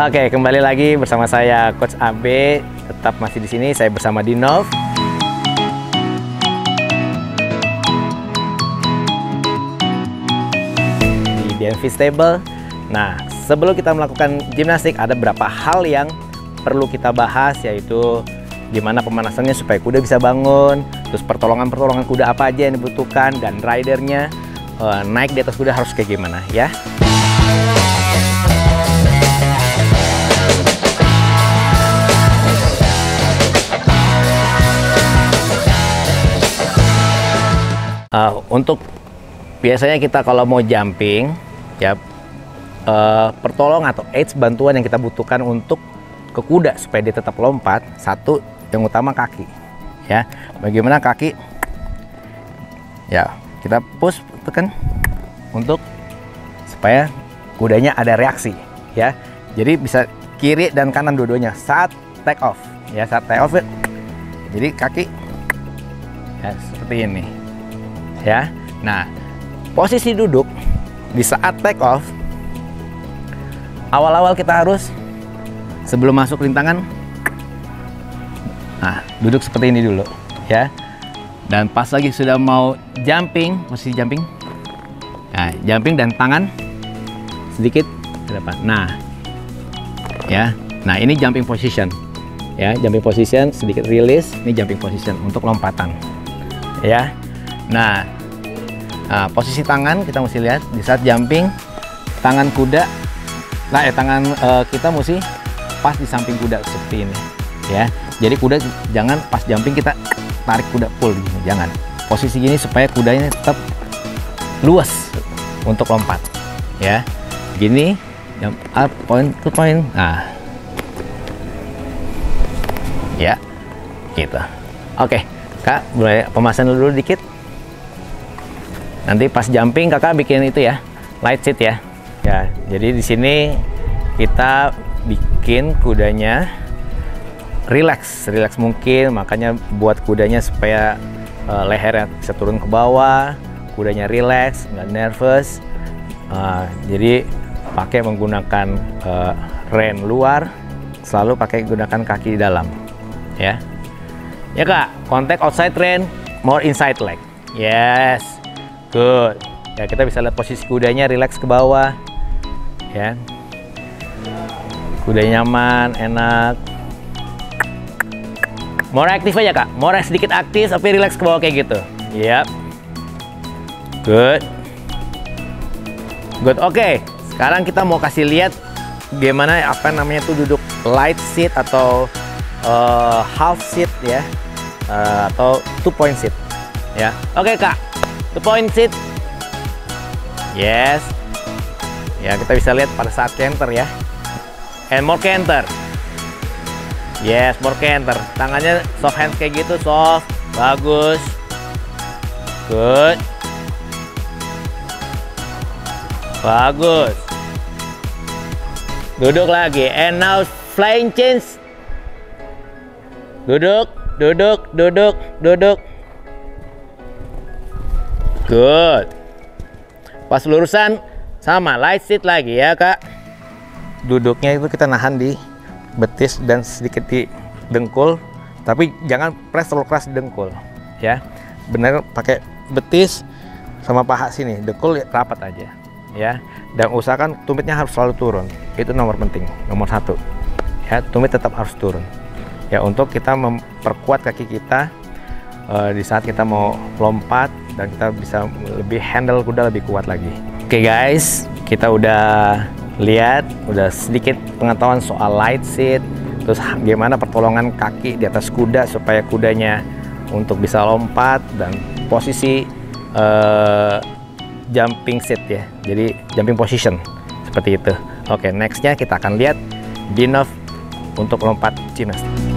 Oke, kembali lagi bersama saya Coach AB. Tetap masih di sini, saya bersama Dinov. Di DMV Stable. Nah, sebelum kita melakukan gimnastik, ada beberapa hal yang perlu kita bahas, yaitu gimana pemanasannya supaya kuda bisa bangun, terus pertolongan-pertolongan kuda apa aja yang dibutuhkan, dan ridernya uh, naik di atas kuda harus kayak gimana ya. Uh, untuk biasanya kita kalau mau jumping, ya uh, pertolongan atau aids bantuan yang kita butuhkan untuk ke kuda supaya dia tetap lompat. Satu yang utama kaki, ya. Bagaimana kaki? Ya, kita push tekan untuk supaya kudanya ada reaksi, ya. Jadi bisa kiri dan kanan dua-duanya saat take off, ya saat take off. Jadi kaki ya seperti ini ya. Nah, posisi duduk di saat take off awal-awal kita harus sebelum masuk rintangan nah duduk seperti ini dulu ya. Dan pas lagi sudah mau jumping posisi jumping nah jumping dan tangan sedikit ke depan. Nah ya. Nah ini jumping position ya. Jumping position sedikit release ini jumping position untuk lompatan ya Nah, nah, posisi tangan kita mesti lihat di saat jumping, tangan kuda, nah eh tangan uh, kita mesti pas di samping kuda seperti ini, ya. Jadi kuda jangan pas jumping kita tarik kuda full gini, jangan. Posisi gini supaya kudanya tetap luas untuk lompat, ya. Gini, jump up, point to point. Nah, ya, gitu. Oke, kak, boleh pemasan dulu dikit. Nanti pas jumping kakak bikin itu ya, light seat ya. Ya, jadi di sini kita bikin kudanya relax, relax mungkin. Makanya buat kudanya supaya uh, lehernya bisa turun ke bawah, kudanya relax, nggak nervous. Uh, jadi pakai menggunakan uh, rein luar, selalu pakai gunakan kaki dalam, ya. Ya kak, contact outside rein, more inside leg. Yes. Good. Ya, kita bisa lihat posisi kudanya relax ke bawah. Ya. Kuda nyaman, enak. More aktif aja, Kak. More sedikit aktif tapi relax ke bawah kayak gitu. Yap. Good. Good. Oke. Okay. Sekarang kita mau kasih lihat gimana apa namanya tuh duduk light seat atau uh, half seat ya. Uh, atau two point seat. Ya. Oke, okay, Kak. The point seat. Yes. Ya, kita bisa lihat pada saat canter ya. And more canter. Yes, more canter. Tangannya soft hands kayak gitu, soft. Bagus. Good. Bagus. Duduk lagi. And now flying change. Duduk, duduk, duduk, duduk. Good. Pas lurusan sama light seat lagi ya kak. Duduknya itu kita nahan di betis dan sedikit di dengkul, tapi jangan press terlalu keras di dengkul, ya. Benar pakai betis sama paha sini, dengkul rapat aja, ya. Dan usahakan tumitnya harus selalu turun. Itu nomor penting, nomor satu. Ya, tumit tetap harus turun. Ya, untuk kita memperkuat kaki kita uh, di saat kita mau lompat dan kita bisa lebih handle kuda lebih kuat lagi. Oke okay guys, kita udah lihat, udah sedikit pengetahuan soal light seat, terus gimana pertolongan kaki di atas kuda supaya kudanya untuk bisa lompat dan posisi uh, jumping seat ya. Jadi jumping position seperti itu. Oke, okay, nextnya kita akan lihat Dinov untuk lompat gimnastik.